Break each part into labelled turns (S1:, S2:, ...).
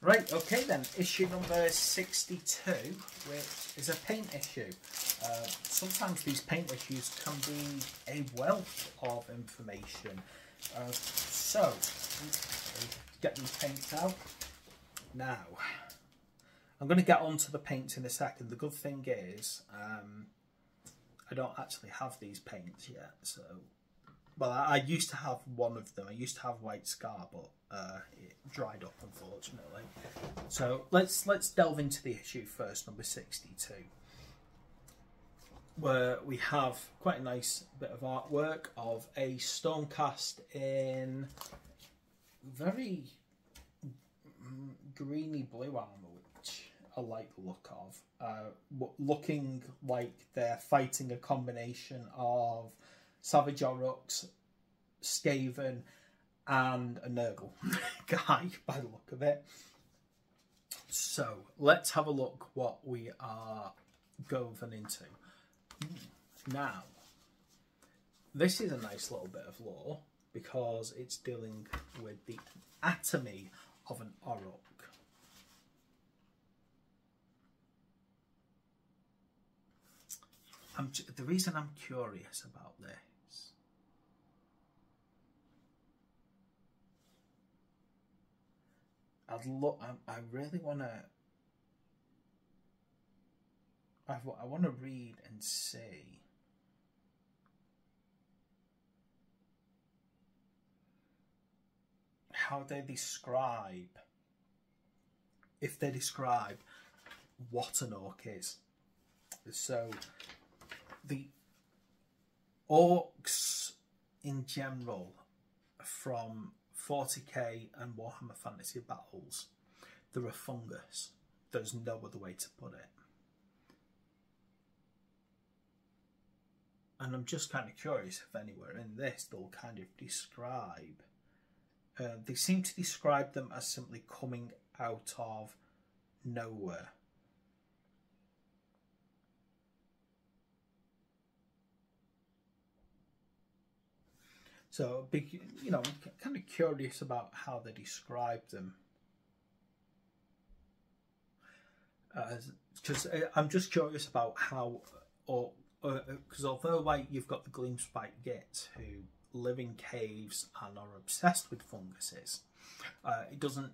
S1: Right, okay then, issue number 62, which is a paint issue. Uh, sometimes these paint issues can be a wealth of information. Uh, so, get these paints out. Now, I'm going to get onto the paints in a second. The good thing is, um, I don't actually have these paints yet, so well, I, I, used to have one of them. I used to have White Scar, but uh, dried up, unfortunately. So let's let's delve into the issue first, number sixty-two, where we have quite a nice bit of artwork of a Stormcast in very greeny blue armor, which I like the look of. Uh, looking like they're fighting a combination of Savage Orruks, Skaven, and a Nurgle guy by the look of it. So let's have a look what we are going into. Now, this is a nice little bit of lore because it's dealing with the anatomy of an Orruk. I'm, the reason I'm curious about this I'd look. I, I really want to. I, I want to read and see. How they describe, if they describe what an orc is. So, the orcs in general from 40k and Warhammer Fantasy Battles, they're a fungus. There's no other way to put it. And I'm just kind of curious if anywhere in this they'll kind of describe. Uh, they seem to describe them as simply coming out of nowhere. So, you know, kind of curious about how they describe them. Because uh, I'm just curious about how, or because uh, although like you've got the Gloomspite Git who live in caves and are obsessed with funguses, uh, it doesn't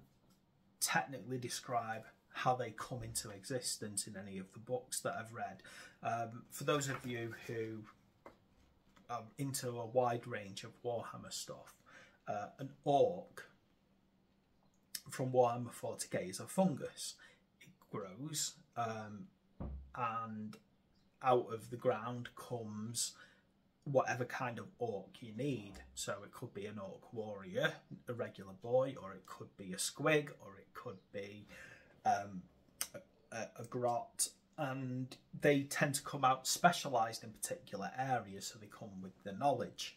S1: technically describe how they come into existence in any of the books that I've read. Um, for those of you who um, into a wide range of Warhammer stuff. Uh, an orc from Warhammer 40k is a fungus. It grows um, and out of the ground comes whatever kind of orc you need. So it could be an orc warrior, a regular boy, or it could be a squig, or it could be um, a, a grot, and they tend to come out specialized in particular areas, so they come with the knowledge.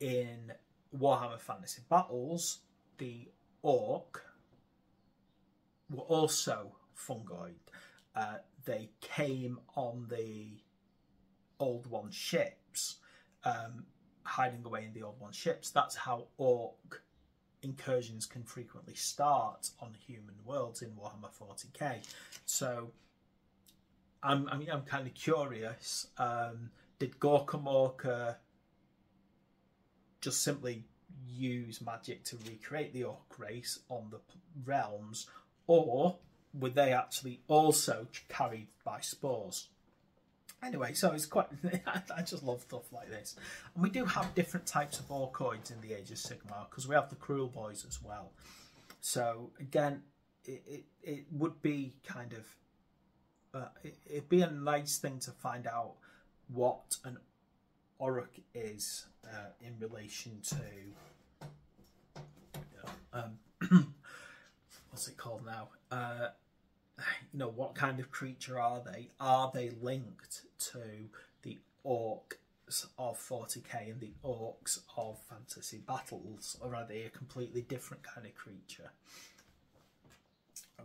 S1: In Warhammer Fantasy Battles, the orc were also fungoid. Uh, they came on the Old One ships, um, hiding away in the Old One ships. That's how orc incursions can frequently start on human worlds in Warhammer 40k. So I'm, I mean, I'm kind of curious. Um, did Gorkamorka just simply use magic to recreate the orc race on the realms, or were they actually also carried by spores? Anyway, so it's quite. I just love stuff like this, and we do have different types of orcoids in the Age of Sigmar because we have the Kruleboyz as well. So again, it, it, it would be kind of but it, would be a nice thing to find out what an Orruk is uh, in relation to um, what's it called now? Uh, you know, what kind of creature are they? Are they linked to the orcs of 40k and the orcs of fantasy battles, or are they a completely different kind of creature?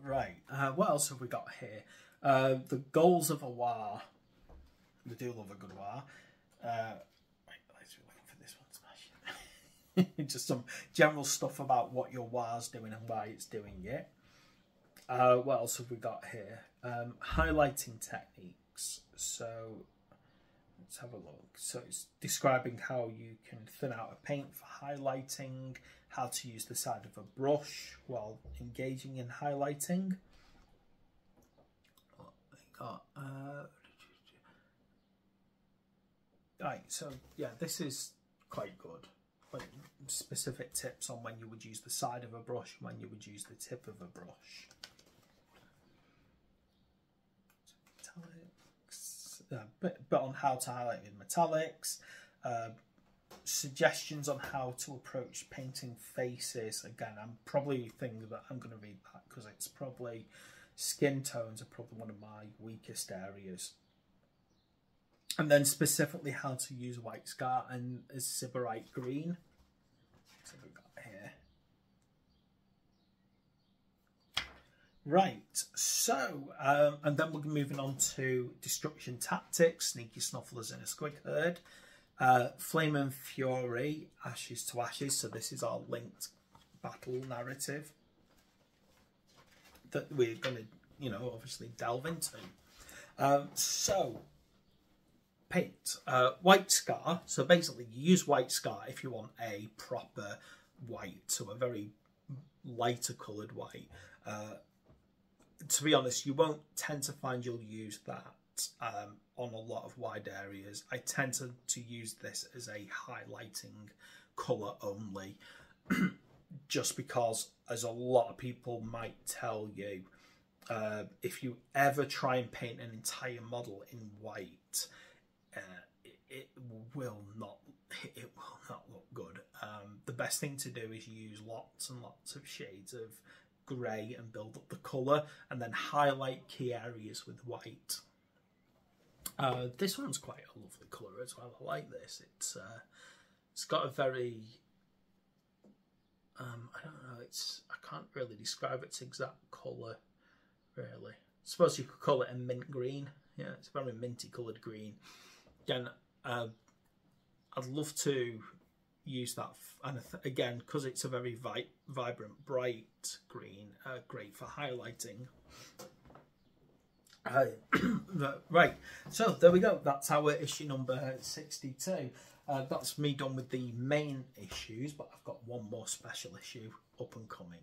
S1: Right, uh, what else have we got here? Uh, the goals of a war. We do love a good war. Uh, looking for this one. Smash. Just some general stuff about what your war's doing and why it's doing it. uh, what else have we got here? Um, highlighting techniques. So let's have a look. So it's describing how you can thin out a paint for highlighting, how to use the side of a brush while engaging in highlighting. Got, uh, right, so yeah, this is quite good. Like specific tips on when you would use the side of a brush, when you would use the tip of a brush. Metallics, uh, on how to highlight with metallics. Uh, suggestions on how to approach painting faces. Again, I'm probably thinking that I'm going to read that because it's probably skin tones are probably one of my weakest areas. And then specifically how to use white scar and Sybarite green. So we got here. Right, so, um, and then we're moving on to Destruction Tactics, Sneaky Snufflers in a Squig Herd. Uh, Flame and Fury, Ashes to Ashes. So this is our linked battle narrative that we're going to, you know, obviously delve into. Um, so, paint. Uh, white Scar. So basically, you use White Scar if you want a proper white, so a very lighter coloured white. Uh, to be honest, you won't tend to find you'll use that um, on a lot of wide areas. I tend to, to use this as a highlighting colour only, just because, as a lot of people might tell you, uh, if you ever try and paint an entire model in white, uh, it, it, will not it will not look good. Um, the best thing to do is use lots and lots of shades of grey and build up the colour, and then highlight key areas with white. Uh, this one's quite a lovely colour as well. I like this. It's uh, it's got a very um, I don't know. It's I can't really describe its exact colour. Really, I suppose you could call it a mint green. Yeah, it's a very minty coloured green. Again, uh, I'd love to use that, and again, because it's a very vi vibrant, bright green, uh, great for highlighting. Uh, right, so there we go. That's our issue number 62. Uh, that's me done with the main issues, but I've got one more special issue up and coming.